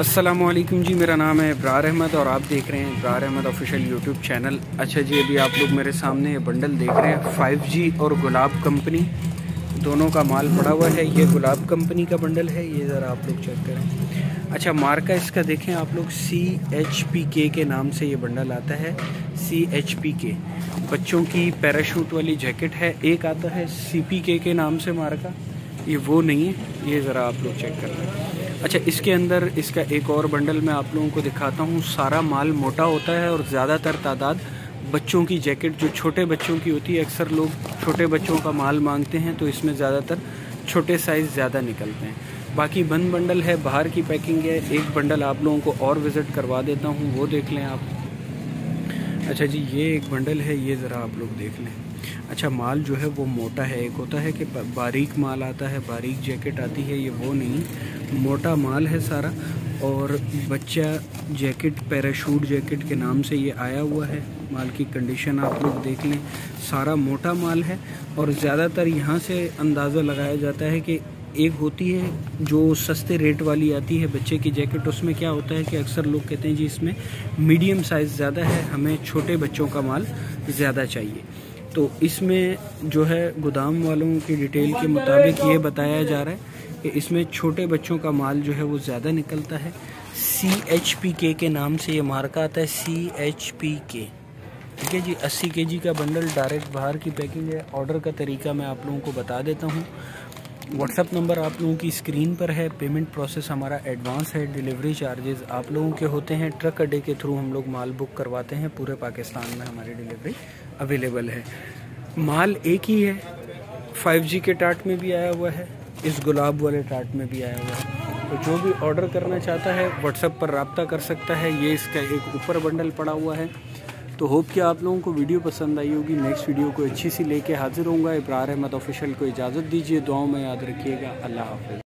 असलम जी, मेरा नाम है इब्रार अहमद और आप देख रहे हैं Ibrar Ahmed official YouTube channel. अच्छा जी, अभी आप लोग मेरे सामने ये बंडल देख रहे हैं 5G और गुलाब कंपनी। दोनों का माल पड़ा हुआ है, ये गुलाब कंपनी का बंडल है, ये ज़रा आप लोग चेक करें। अच्छा मार्का इसका देखें, आप लोग सी एच पी के के नाम से ये बंडल आता है सी एच पी के बच्चों की पैराशूट वाली जैकेट है, एक आता है सी पी के के नाम से मार्का। ये वो नहीं है, ये ज़रा आप लोग चेक कर लें। अच्छा इसके अंदर इसका एक और बंडल मैं आप लोगों को दिखाता हूँ। सारा माल मोटा होता है और ज़्यादातर तादाद बच्चों की जैकेट जो छोटे बच्चों की होती है, अक्सर लोग छोटे बच्चों का माल मांगते हैं तो इसमें ज़्यादातर छोटे साइज़ ज़्यादा निकलते हैं। बाकी बंद बंडल है, बाहर की पैकिंग है। एक बंडल आप लोगों को और विज़िट करवा देता हूँ, वो देख लें आप। अच्छा जी, ये एक बंडल है, ये ज़रा आप लोग देख लें। अच्छा माल जो है वो मोटा है। एक होता है कि बारीक माल आता है, बारीक जैकेट आती है, ये वो नहीं। मोटा माल है सारा और बच्चा जैकेट, पैराशूट जैकेट के नाम से ये आया हुआ है। माल की कंडीशन आप लोग देख लें। सारा मोटा माल है और ज़्यादातर यहाँ से अंदाज़ा लगाया जाता है कि एक होती है जो सस्ते रेट वाली आती है बच्चे की जैकेट। उसमें क्या होता है कि अक्सर लोग कहते हैं जी इसमें मीडियम साइज़ ज़्यादा है, हमें छोटे बच्चों का माल ज़्यादा चाहिए। तो इसमें जो है गोदाम वालों की डिटेल के मुताबिक ये बताया जा रहा है कि इसमें छोटे बच्चों का माल जो है वो ज़्यादा निकलता है। सी एच पी के के नाम से ये मार्का आता है सी एच पी के ठीक है जी 80 के जी का बंडल डायरेक्ट बाहर की पैकिंग है। ऑर्डर का तरीका मैं आप लोगों को बता देता हूँ। व्हाट्सअप नंबर आप लोगों की स्क्रीन पर है। पेमेंट प्रोसेस हमारा एडवांस है। डिलीवरी चार्जेस आप लोगों के होते हैं। ट्रक अड्डे के थ्रू हम लोग माल बुक करवाते हैं। पूरे पाकिस्तान में हमारी डिलीवरी अवेलेबल है। माल एक ही है। 5G के टाट में भी आया हुआ है। इस गुलाब वाले टाट में भी आया हुआ है। तो जो भी ऑर्डर करना चाहता है व्हाट्सअप पर रबता कर सकता है। ये इसका एक ऊपर बंडल पड़ा हुआ है। तो होप कि आप लोगों को वीडियो पसंद आई होगी। नेक्स्ट वीडियो को अच्छी सी लेके हाजिर होऊँगा। इब्रार अहमद ऑफिशियल को इजाज़त दीजिए। दुआओं में याद रखिएगा। अल्लाह हाफिज़।